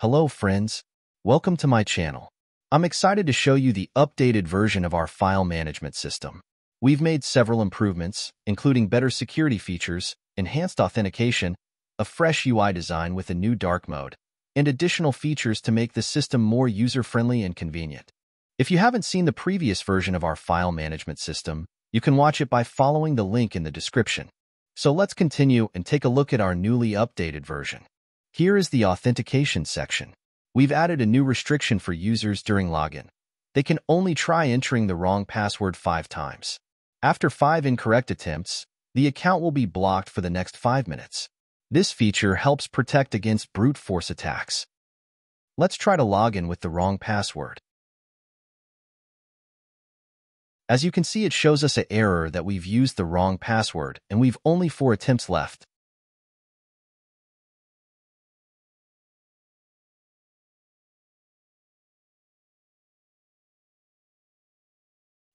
Hello friends, welcome to my channel. I'm excited to show you the updated version of our file management system. We've made several improvements, including better security features, enhanced authentication, a fresh UI design with a new dark mode, and additional features to make the system more user-friendly and convenient. If you haven't seen the previous version of our file management system, you can watch it by following the link in the description. So let's continue and take a look at our newly updated version. Here is the authentication section. We've added a new restriction for users during login. They can only try entering the wrong password five times. After five incorrect attempts, the account will be blocked for the next five minutes. This feature helps protect against brute force attacks. Let's try to log in with the wrong password. As you can see, it shows us an error that we've used the wrong password, and we've only four attempts left.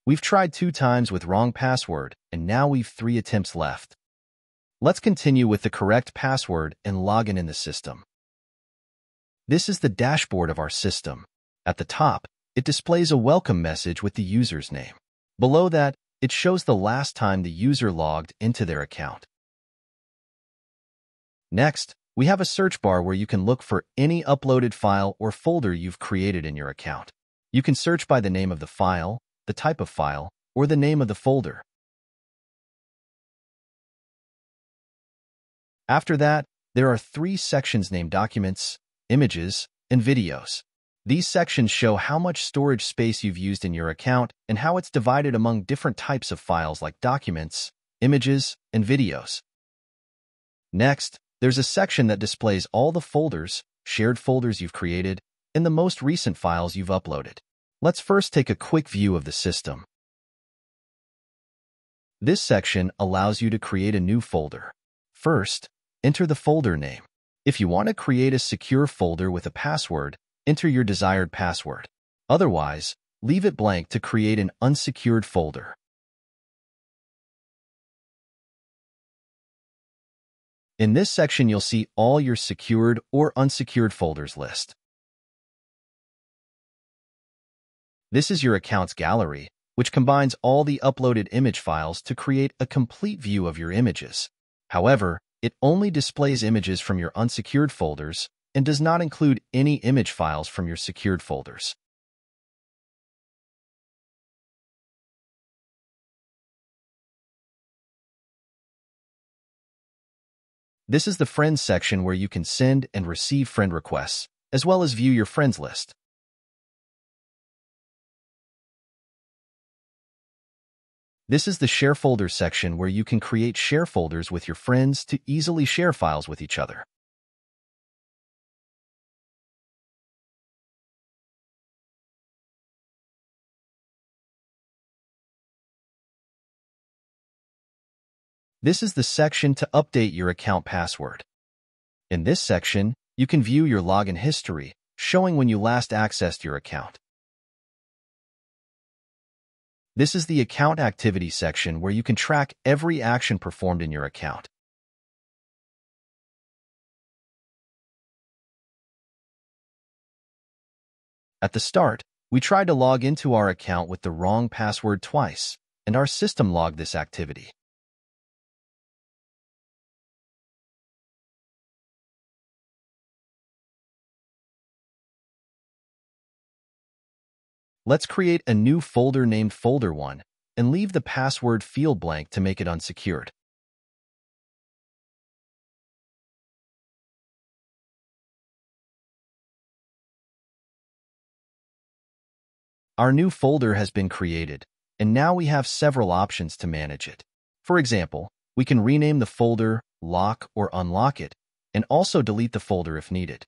We've tried two times with wrong password, and now we've three attempts left. Let's continue with the correct password and log in in the system. This is the dashboard of our system. At the top, it displays a welcome message with the user's name. Below that, it shows the last time the user logged into their account. Next, we have a search bar where you can look for any uploaded file or folder you've created in your account. You can search by the name of the file, the type of file, or the name of the folder. After that, there are three sections named Documents, Images, and Videos. These sections show how much storage space you've used in your account and how it's divided among different types of files like documents, images, and videos. Next, there's a section that displays all the folders, shared folders you've created, and the most recent files you've uploaded. Let's first take a quick view of the system. This section allows you to create a new folder. First, enter the folder name. If you want to create a secure folder with a password, enter your desired password. Otherwise, leave it blank to create an unsecured folder. In this section, you'll see all your secured or unsecured folders list. This is your account's gallery, which combines all the uploaded image files to create a complete view of your images. However, it only displays images from your unsecured folders and does not include any image files from your secured folders. This is the Friends section where you can send and receive friend requests, as well as view your friends list. This is the Share Folders section where you can create share folders with your friends to easily share files with each other. This is the section to update your account password. In this section, you can view your login history, showing when you last accessed your account. This is the Account Activity section where you can track every action performed in your account. At the start, we tried to log into our account with the wrong password twice, and our system logged this activity. Let's create a new folder named Folder1 and leave the password field blank to make it unsecured. Our new folder has been created, and now we have several options to manage it. For example, we can rename the folder, lock or unlock it, and also delete the folder if needed.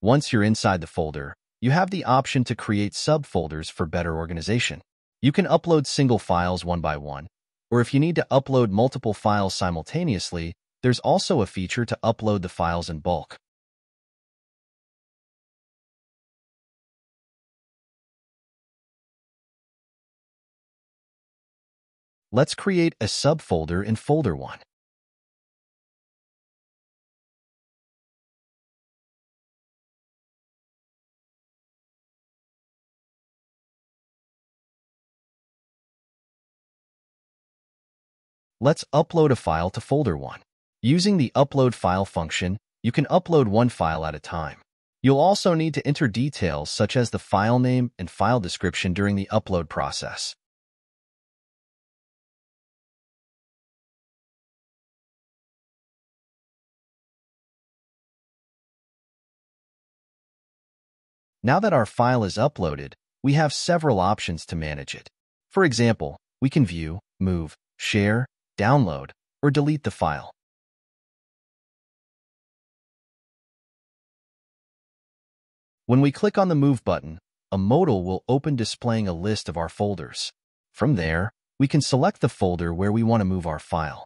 Once you're inside the folder, you have the option to create subfolders for better organization. You can upload single files one by one, or if you need to upload multiple files simultaneously, there's also a feature to upload the files in bulk. Let's create a subfolder in Folder 1. Let's upload a file to folder 1. Using the upload file function, you can upload one file at a time. You'll also need to enter details such as the file name and file description during the upload process. Now that our file is uploaded, we have several options to manage it. For example, we can view, move, share, download, or delete the file. When we click on the Move button, a modal will open displaying a list of our folders. From there, we can select the folder where we want to move our file.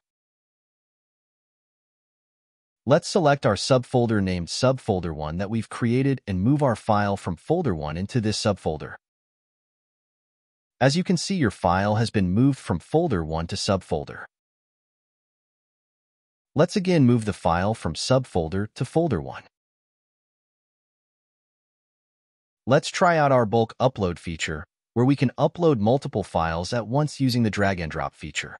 Let's select our subfolder named subfolder 1 that we've created and move our file from folder 1 into this subfolder. As you can see, your file has been moved from folder 1 to subfolder. Let's again move the file from subfolder to folder 1. Let's try out our bulk upload feature, where we can upload multiple files at once using the drag and drop feature.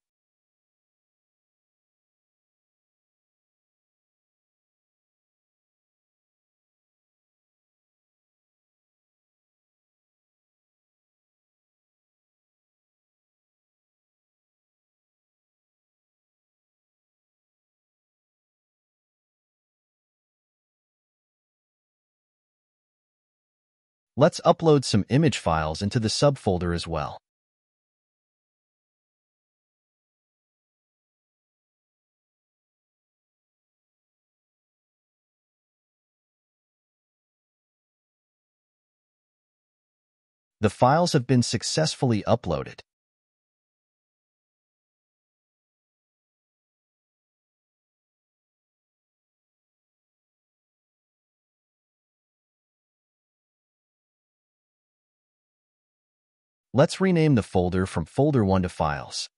Let's upload some image files into the subfolder as well. The files have been successfully uploaded. Let's rename the folder from Folder 1 to Files.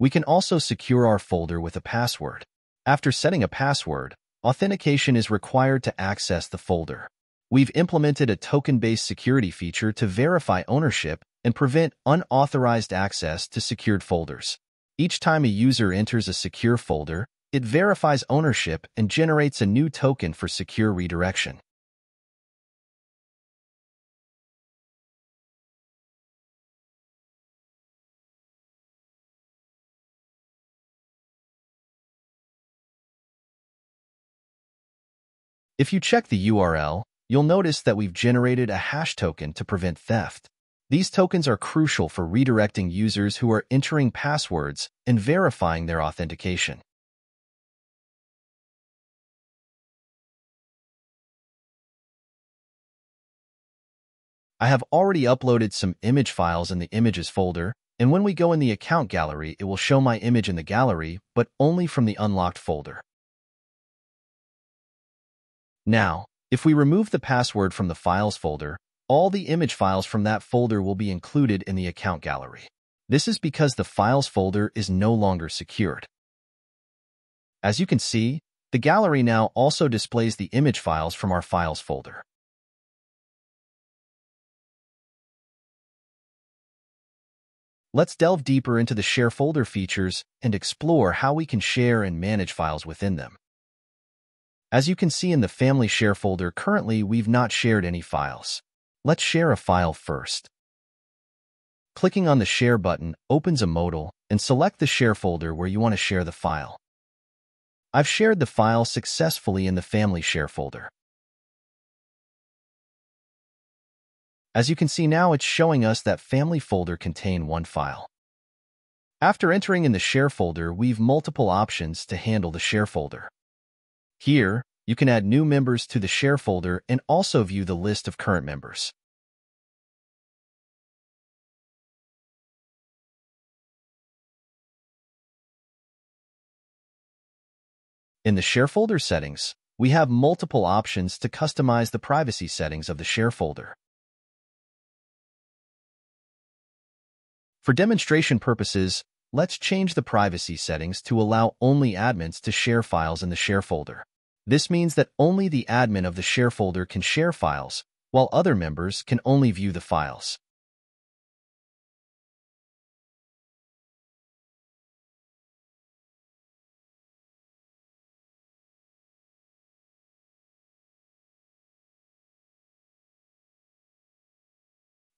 We can also secure our folder with a password. After setting a password, authentication is required to access the folder. We've implemented a token-based security feature to verify ownership and prevent unauthorized access to secured folders. Each time a user enters a secure folder, it verifies ownership and generates a new token for secure redirection. If you check the URL, you'll notice that we've generated a hash token to prevent theft. These tokens are crucial for redirecting users who are entering passwords and verifying their authentication. I have already uploaded some image files in the Images folder, and when we go in the Account gallery, it will show my image in the gallery, but only from the unlocked folder. Now, if we remove the password from the Files folder, all the image files from that folder will be included in the Account gallery. This is because the Files folder is no longer secured. As you can see, the gallery now also displays the image files from our Files folder. Let's delve deeper into the Share folder features and explore how we can share and manage files within them. As you can see in the Family Share folder, currently we've not shared any files. Let's share a file first. Clicking on the Share button opens a modal and select the Share folder where you want to share the file. I've shared the file successfully in the Family Share folder. As you can see now, it's showing us that family folder contain one file. After entering in the share folder, we've multiple options to handle the share folder. Here, you can add new members to the share folder and also view the list of current members. In the share folder settings, we have multiple options to customize the privacy settings of the share folder. For demonstration purposes, let's change the privacy settings to allow only admins to share files in the share folder. This means that only the admin of the share folder can share files, while other members can only view the files.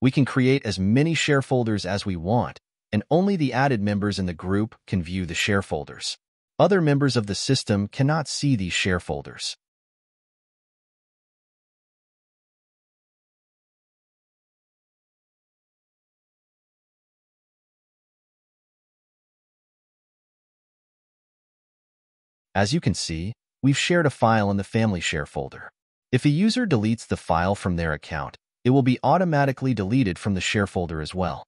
We can create as many share folders as we want, and only the added members in the group can view the share folders. Other members of the system cannot see these share folders. As you can see, we've shared a file in the Family Share folder. If a user deletes the file from their account, it will be automatically deleted from the share folder as well.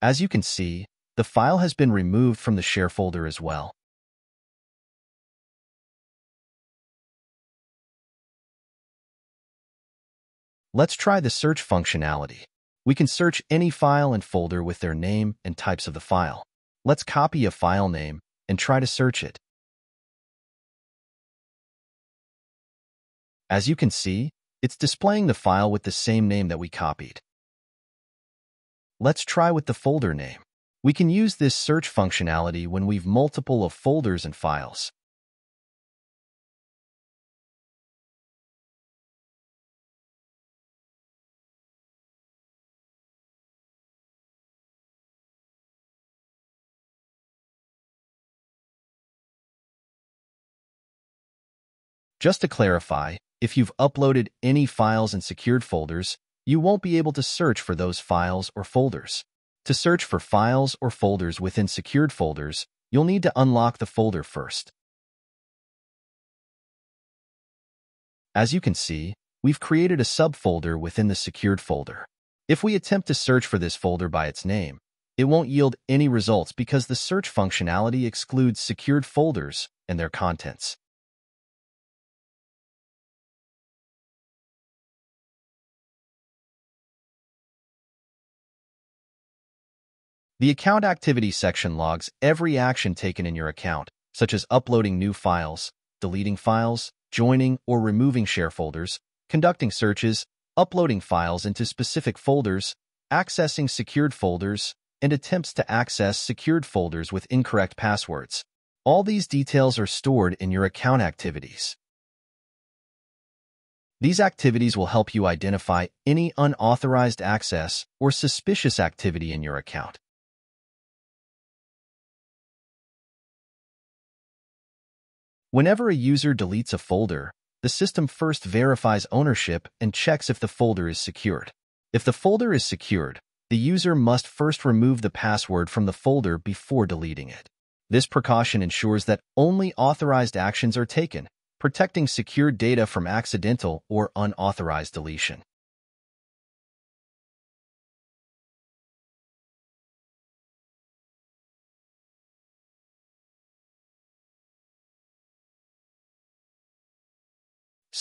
As you can see, the file has been removed from the share folder as well. Let's try the search functionality. We can search any file and folder with their name and types of the file. Let's copy a file name and try to search it. As you can see, it's displaying the file with the same name that we copied. Let's try with the folder name. We can use this search functionality when we've multiple of folders and files. Just to clarify, if you've uploaded any files in secured folders, you won't be able to search for those files or folders. To search for files or folders within secured folders, you'll need to unlock the folder first. As you can see, we've created a subfolder within the secured folder. If we attempt to search for this folder by its name, it won't yield any results because the search functionality excludes secured folders and their contents. The Account Activity section logs every action taken in your account, such as uploading new files, deleting files, joining or removing share folders, conducting searches, uploading files into specific folders, accessing secured folders, and attempts to access secured folders with incorrect passwords. All these details are stored in your account activities. These activities will help you identify any unauthorized access or suspicious activity in your account. Whenever a user deletes a folder, the system first verifies ownership and checks if the folder is secured. If the folder is secured, the user must first remove the password from the folder before deleting it. This precaution ensures that only authorized actions are taken, protecting secured data from accidental or unauthorized deletion.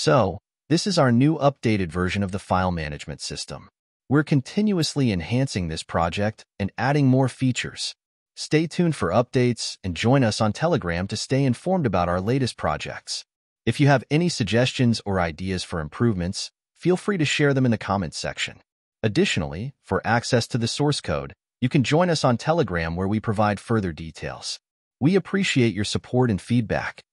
So, this is our new updated version of the file management system. We're continuously enhancing this project and adding more features. Stay tuned for updates and join us on Telegram to stay informed about our latest projects. If you have any suggestions or ideas for improvements, feel free to share them in the comments section. Additionally, for access to the source code, you can join us on Telegram where we provide further details. We appreciate your support and feedback.